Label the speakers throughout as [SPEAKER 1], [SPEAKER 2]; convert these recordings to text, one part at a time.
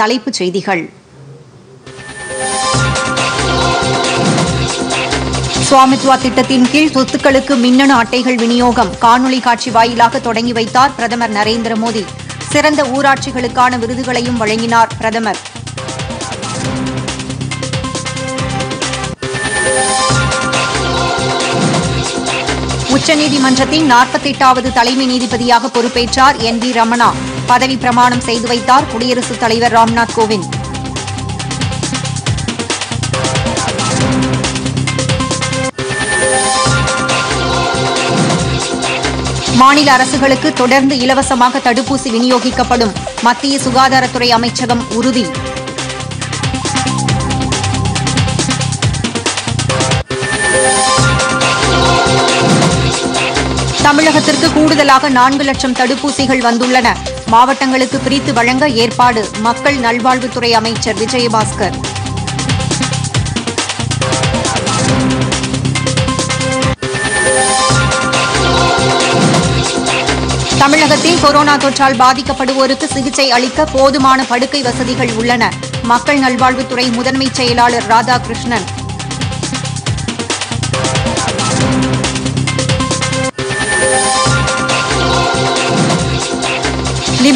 [SPEAKER 1] தலைப்புச் செய்திகள். சுவாமித்வா திட்டத்தின் கீழ் சொத்துக்களுக்கு மின்னணு அட்டைகள் விநியோகம் காணொலி காட்சி வாயிலாக தொடங்கி வைத்தார் பிரதமர் நரேந்திர மோடி. சிறந்த ஊராட்சிகளுக்கான விருதுகளையும் வழங்கினார் பிரதமர். உச்சநீதிமன்றத்தின் நாற்பத்தெட்டாவது தலைமை நீதிபதியாக பொறுப்பேற்றார் என் வி ரமணா. பதவி பிரமாணம் செய்து வைத்தார் குடியரசுத் தலைவர் ராம்நாத் கோவிந்த். மாநில அரசுகளுக்கு தொடர்ந்து இலவசமாக தடுப்பூசி விநியோகிக்கப்படும் மத்திய சுகாதாரத்துறை அமைச்சகம் உறுதி. தமிழகத்திற்கு கூடுதலாக நான்கு லட்சம் தடுப்பூசிகள் வந்துள்ளன. மாவட்டங்களுக்கு பிரித்து வழங்க ஏற்பாடு மக்கள் நல்வாழ்வுத்துறை அமைச்சர் விஜயபாஸ்கர். தமிழகத்தில் கொரோனா தொற்றால் பாதிக்கப்படுவோருக்கு சிகிச்சை அளிக்க போதுமான படுக்கை வசதிகள் உள்ளன. மக்கள் நல்வாழ்வுத்துறை முதன்மைச் செயலாளர் ராதாகிருஷ்ணன்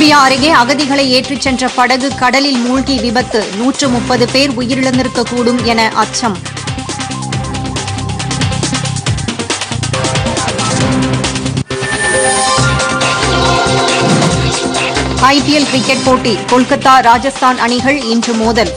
[SPEAKER 1] லிபியா அருகே அகதிகளை ஏற்றிச் சென்ற படகு கடலில் மூழ்கி விபத்து. நூற்று முப்பது பேர் உயிரிழந்திருக்கக்கூடும் என அச்சம். ஐபிஎல் கிரிக்கெட் போட்டி கொல்கத்தா ராஜஸ்தான் அணிகள் இன்று மோதல்.